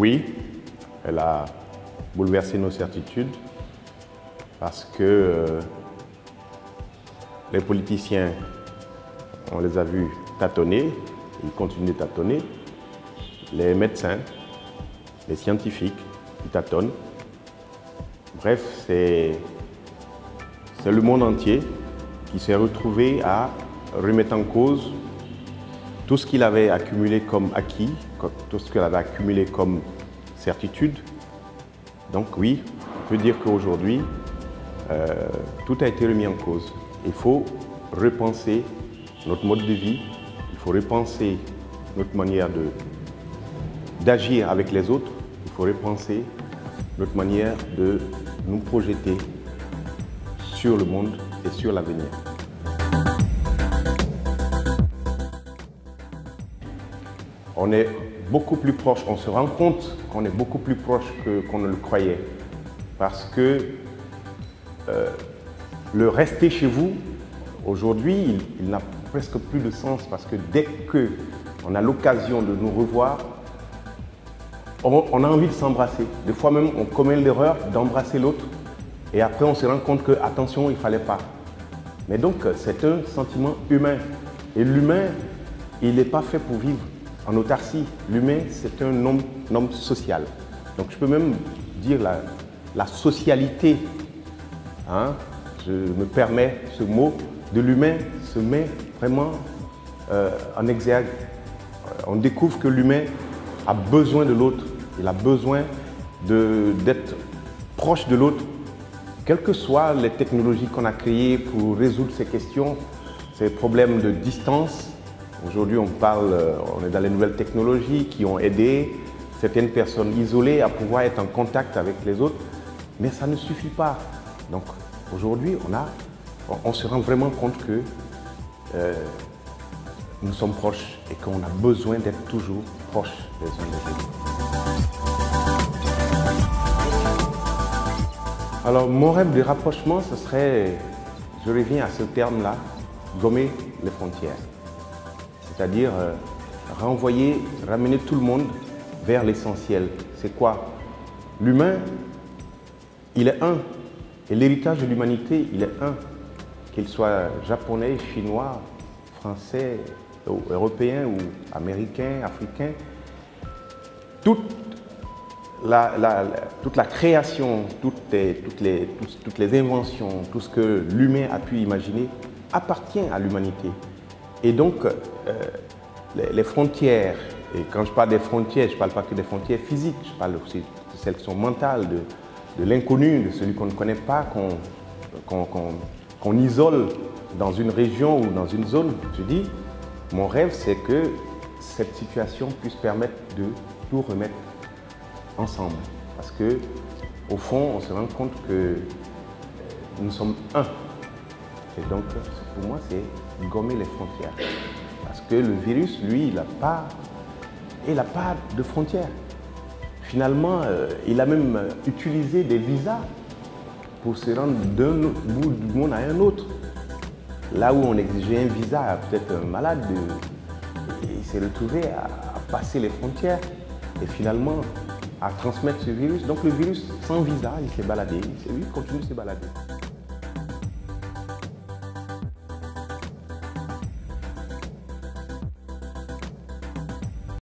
oui, elle a bouleversé nos certitudes parce que euh, les politiciens, on les a vus tâtonner, ils continuent de tâtonner. Les médecins, les scientifiques, ils tâtonnent. Bref, c'est le monde entier qui s'est retrouvé à remettre en cause tout ce qu'il avait accumulé comme acquis, tout ce qu'il avait accumulé comme certitude. Donc oui, on peut dire qu'aujourd'hui, euh, tout a été remis en cause. Il faut repenser notre mode de vie, il faut repenser notre manière d'agir avec les autres, il faut repenser notre manière de nous projeter sur le monde et sur l'avenir. On est beaucoup plus proche, on se rend compte qu'on est beaucoup plus proche qu'on ne le croyait. Parce que euh, le rester chez vous, aujourd'hui, il, n'a presque plus de sens parce que dès qu'on a l'occasion de nous revoir, on, a envie de s'embrasser. Des fois même, on commet l'erreur d'embrasser l'autre et après on se rend compte que, attention, il ne fallait pas. Mais donc, c'est un sentiment humain. Et l'humain, il n'est pas fait pour vivre en autarcie. L'humain, c'est un homme, social. Donc je peux même dire la, socialité. Hein, je me permets ce mot de l'humain se met vraiment euh, en exergue. On découvre que l'humain a besoin de l'autre. Il a besoin d'être proche de l'autre quelles que soient les technologies qu'on a créées pour résoudre ces questions, ces problèmes de distance, aujourd'hui on parle, euh, on est dans les nouvelles technologies qui ont aidé certaines personnes isolées à pouvoir être en contact avec les autres, mais ça ne suffit pas. Donc aujourd'hui on, se rend vraiment compte que euh, nous sommes proches et qu'on a besoin d'être toujours proches les uns des autres. Alors, mon rêve de rapprochement, ce serait, je reviens à ce terme-là, gommer les frontières. C'est-à-dire euh, renvoyer, ramener tout le monde vers l'essentiel. C'est quoi? L'humain, il est un. Et l'héritage de l'humanité, il est un. Qu'il soit japonais, chinois, français, européen ou américain, africain, tout toute la création, toutes les, inventions, tout ce que l'humain a pu imaginer appartient à l'humanité. Et donc, euh, les, frontières, et quand je parle des frontières, je ne parle pas que des frontières physiques, je parle aussi de celles qui sont mentales, de, l'inconnu, de celui qu'on ne connaît pas, qu'on isole dans une région ou dans une zone. Je dis, mon rêve, c'est que cette situation puisse permettre de tout remettre ensemble. Parce que, au fond, on se rend compte que nous sommes un. Et donc, pour moi, c'est gommer les frontières. Parce que le virus, lui, il n'a pas, il pas de frontières. Finalement, euh, il a même utilisé des visas pour se rendre d'un bout du monde à un autre. Là où on exigeait un visa à peut-être un malade, il s'est retrouvé à passer les frontières. Et finalement, à transmettre ce virus. Donc le virus, sans visa, il s'est baladé, il continue de se balader.